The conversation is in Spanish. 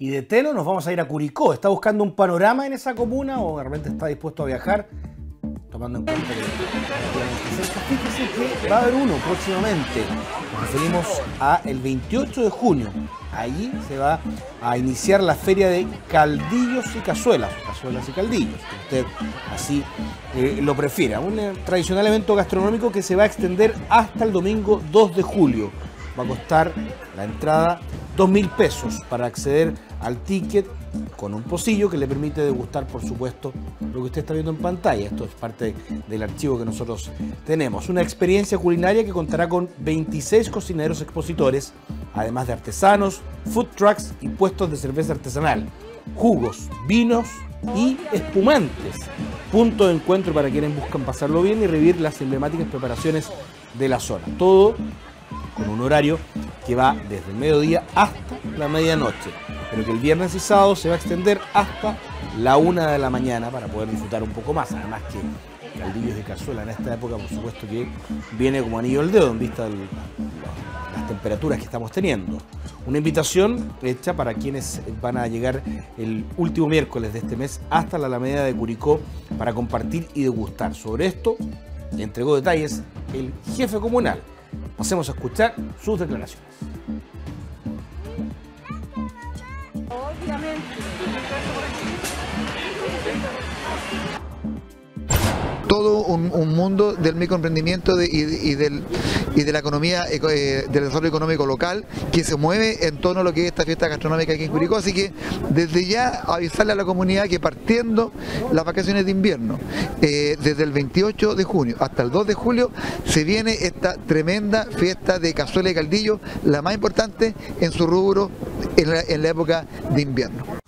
Y de Telo nos vamos a ir a Curicó. ¿Está buscando un panorama en esa comuna o realmente está dispuesto a viajar? Tomando en cuenta que fíjese que va a haber uno próximamente. Nos referimos a el 28 de junio. Ahí se va a iniciar la feria de caldillos y cazuelas, cazuelas y caldillos, que usted así eh, lo prefiera. Un eh, tradicional evento gastronómico que se va a extender hasta el domingo 2 de julio. Va a costar la entrada 2 mil pesos para acceder al ticket con un pocillo que le permite degustar, por supuesto, lo que usted está viendo en pantalla. Esto es parte del archivo que nosotros tenemos. Una experiencia culinaria que contará con 26 cocineros expositores, además de artesanos, food trucks y puestos de cerveza artesanal, jugos, vinos y espumantes. Punto de encuentro para quienes buscan pasarlo bien y revivir las emblemáticas preparaciones de la zona. Todo con un horario que va desde el mediodía hasta la medianoche, pero que el viernes y sábado se va a extender hasta la una de la mañana para poder disfrutar un poco más. Además que caldillos de cazuela en esta época, por supuesto que viene como anillo al dedo en vista de las temperaturas que estamos teniendo. Una invitación hecha para quienes van a llegar el último miércoles de este mes hasta la Alameda de Curicó para compartir y degustar. Sobre esto entregó detalles el jefe comunal Pasemos a escuchar sus declaraciones. Todo un, mundo del microemprendimiento y, del, y de la economía, eh, del desarrollo económico local que se mueve en torno a lo que es esta fiesta gastronómica aquí en Curicó. Así que desde ya avisarle a la comunidad que partiendo las vacaciones de invierno, eh, desde el 28 de junio hasta el 2 de julio, se viene esta tremenda fiesta de cazuela y caldillo, la más importante en su rubro en la época de invierno.